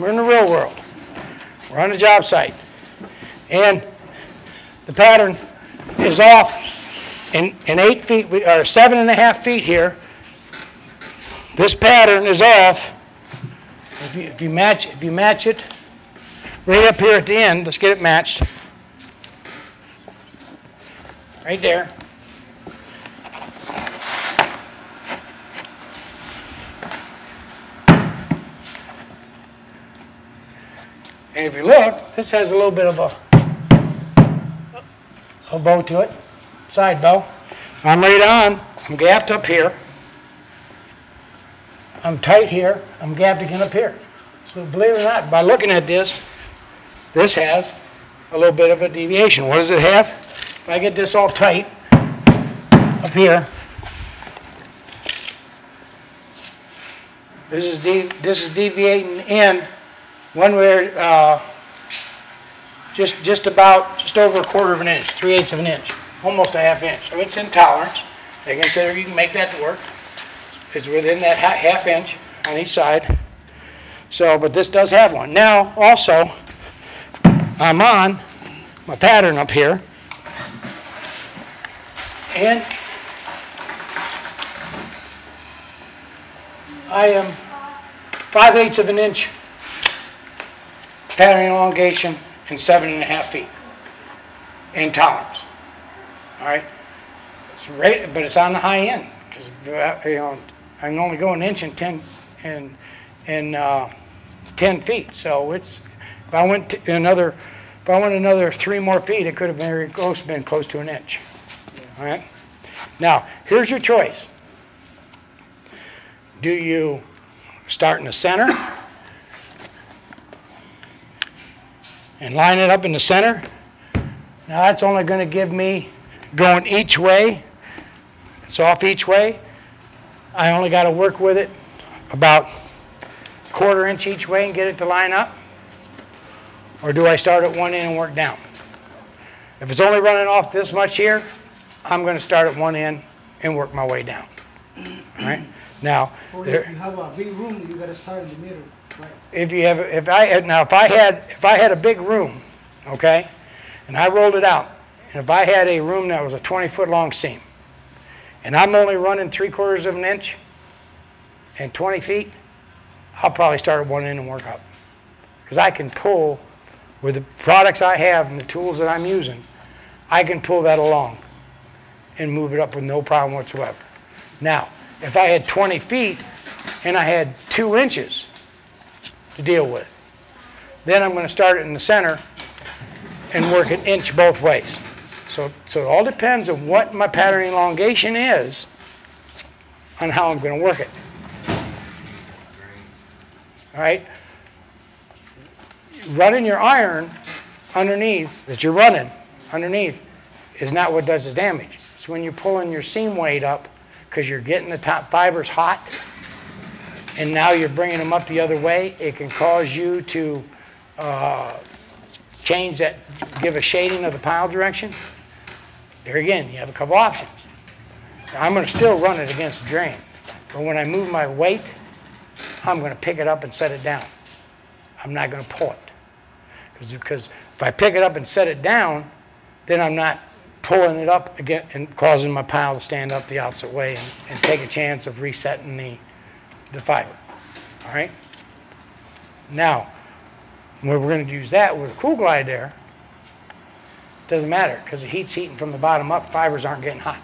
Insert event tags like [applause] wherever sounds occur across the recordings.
We're in the real world. We're on a job site. And the pattern is off in, in eight feet, or seven and a half feet here. This pattern is off. If you, if you match, if you match it, right up here at the end, let's get it matched. Right there. And if you look, this has a little bit of a, a bow to it, side bow. I'm laid on, I'm gapped up here. I'm tight here, I'm gapped again up here. So believe it or not, by looking at this, this has a little bit of a deviation. What does it have? If I get this all tight up here, this is this is deviating in one way, uh, just, just about, just over a quarter of an inch, three eighths of an inch, almost a half inch. So it's in tolerance. They consider you can make that work. It's within that ha- half inch on each side. So, but this does have one. Now, also, I'm on my pattern up here. And I am five eighths of an inch pattern elongation and seven and a half feet in tolerance. All right? It's right, but it's on the high end, because, you know, I can only go an inch and 10, and, and, uh, 10 feet, so it's, if I went another, if I went another three more feet, it could have been, close, been close to an inch. All right? Now, here's your choice. Do you start in the center and line it up in the center? Now, that's only gonna give me, going each way, it's off each way. I only gotta work with it about quarter inch each way and get it to line up? Or do I start at one end and work down? If it's only running off this much here, I'm gonna start at one end and work my way down. All right? Now, Or there- if you have a big room, you gotta start in the middle? If you have, if I had, now, if I had, if I had a big room, okay, and I rolled it out, and if I had a room that was a twenty-foot long seam, and I'm only running three quarters of an inch and twenty feet, I'll probably start at one end and work up. Because I can pull, with the products I have and the tools that I'm using, I can pull that along and move it up with no problem whatsoever. Now, if I had twenty feet and I had two inches, to deal with. Then I'm going to start it in the center and work an inch both ways. So, so it all depends on what my pattern elongation is on how I'm going to work it. All right? Running your iron underneath, that you're running underneath, is not what does the damage. It's when you're pulling your seam weight up because you're getting the top fibers hot and now you're bringing them up the other way, it can cause you to uh, change that, give a shading of the pile direction. There again, you have a couple options. I'm going to still run it against the grain, but when I move my weight, I'm going to pick it up and set it down. I'm not going to pull it. Because if I pick it up and set it down, then I'm not pulling it up again and causing my pile to stand up the opposite way and, and take a chance of resetting the, the fiber, all right? Now, when we're gonna use that with a cool glide there, doesn't matter, because the heat's heating from the bottom up, fibers aren't getting hot.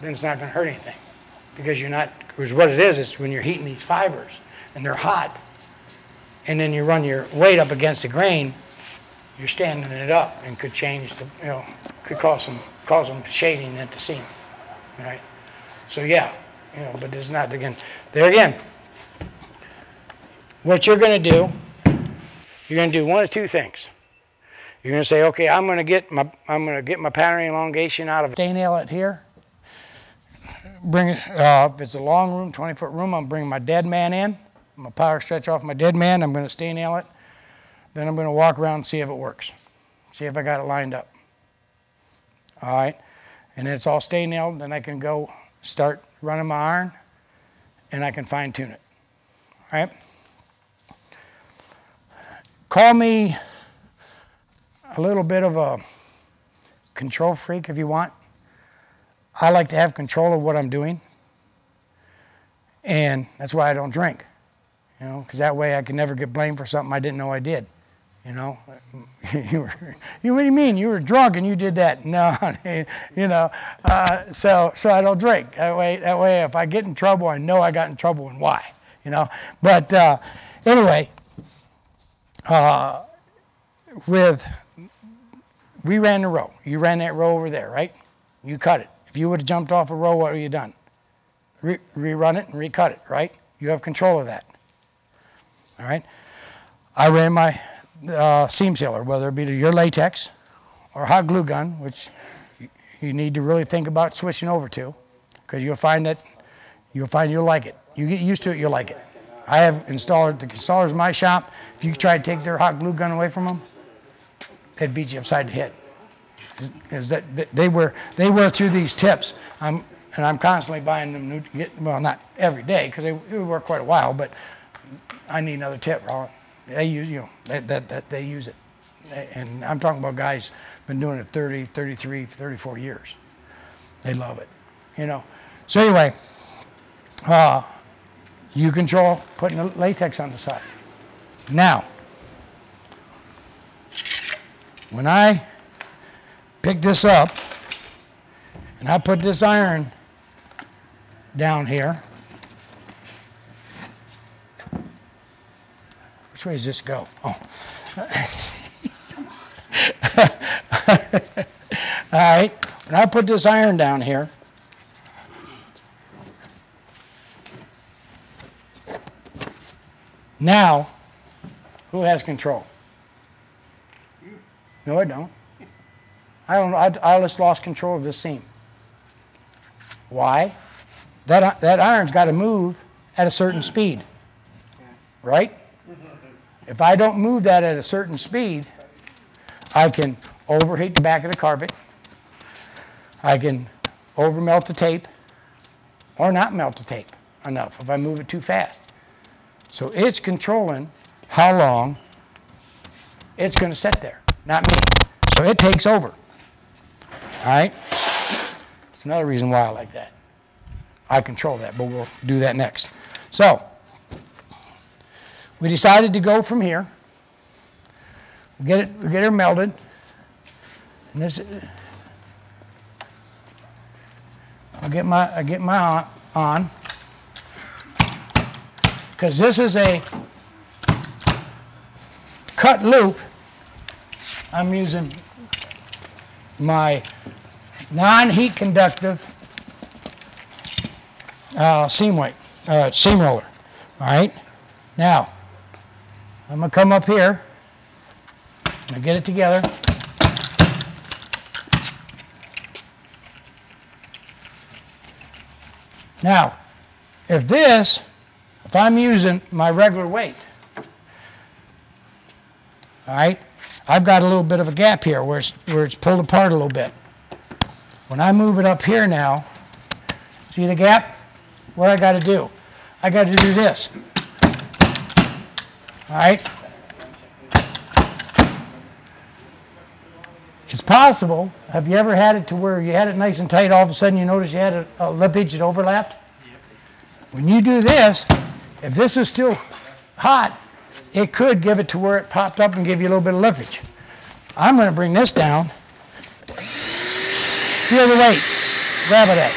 Then it's not gonna hurt anything, because you're not, because what it is, is when you're heating these fibers, and they're hot, and then you run your weight up against the grain, you're standing it up and could change the, you know, could cause some, cause some shading at the seam, right? So, yeah, you know, but it's not, again, there again, what you're gonna do, you're gonna do one of two things. You're gonna say, okay, I'm gonna get my, I'm gonna get my pattern elongation out of, stay nail it here. Bring it, uh, if it's a long room, twenty foot room, I'm bringing my dead man in. I'm gonna power stretch off my dead man, I'm gonna stay nail it. Then I'm gonna walk around and see if it works. See if I got it lined up. All right, and then it's all stay nailed, then I can go start running my iron and I can fine tune it. All right? call me a little bit of a control freak if you want. I like to have control of what I'm doing. And that's why I don't drink, you know, because that way I can never get blamed for something I didn't know I did. You know, [laughs] you were, you, what do you mean? You were drunk and you did that? [laughs] No, you know, uh, so, so I don't drink. That way, that way, if I get in trouble, I know I got in trouble and why, you know. But uh, anyway, uh, with, we ran the row. You ran that row over there, right? You cut it. If you would have jumped off a row, what would you done? Re- rerun it and recut it, right? You have control of that. All right? I ran my uh, seam sealer, whether it be your latex or hot glue gun, which you need to really think about switching over to, because you'll find that you'll find you'll like it. You get used to it, you'll like it. I have installed the installers in my shop. If you try to take their hot glue gun away from them, they'd beat you upside the head. Is that they were they were through these tips. I'm and I'm constantly buying them new. Well, not every day because they, they work quite a while, but I need another tip, Roland. They use you know that, that, they use it, and I'm talking about guys been doing it 30, 33, 34 years. They love it, you know. So anyway, uh, you control putting the latex on the side. Now, when I pick this up and I put this iron down here, which way does this go? Oh. [laughs] All right, when I put this iron down here, now, who has control? No, I don't. I don't. I, I just lost control of this seam. Why? That that iron's got to move at a certain speed, right? If I don't move that at a certain speed, I can overheat the back of the carpet. I can overmelt the tape, or not melt the tape enough if I move it too fast. So it's controlling how long it's going to sit there, not me. So it takes over. All right? It's another reason why I like that. I control that, but we'll do that next. So, we decided to go from here. We get it, we get it melted. And this, I'll get my, I get my on, on because this is a cut loop. I'm using my non-heat conductive uh, seam weight, uh, seam roller. All right. Now, I'm gonna come up here. I'm gonna get it together. Now, if this, if I'm using my regular weight, all right, I've got a little bit of a gap here where it's, where it's pulled apart a little bit. When I move it up here now, see the gap? What I got to do? I got to do this. All right? It's possible. Have you ever had it to where you had it nice and tight, all of a sudden you notice you had a, a lippage that overlapped? When you do this, if this is still hot, it could give it to where it popped up and give you a little bit of lippage. I'm going to bring this down. Feel the weight. Grab it at.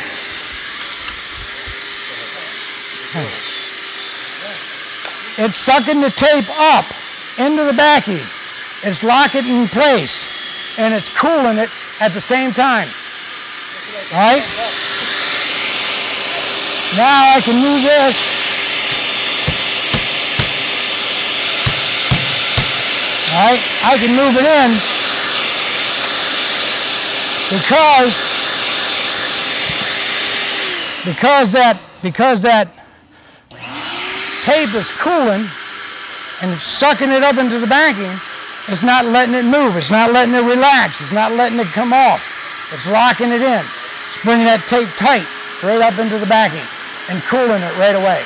It's sucking the tape up into the backing. It's locking it in place. And it's cooling it at the same time. Right? Now I can move this. Right? I can move it in because because that because that tape is cooling and sucking it up into the backing, it's not letting it move. It's not letting it relax. It's not letting it come off. It's locking it in. It's bringing that tape tight right up into the backing and cooling it right away.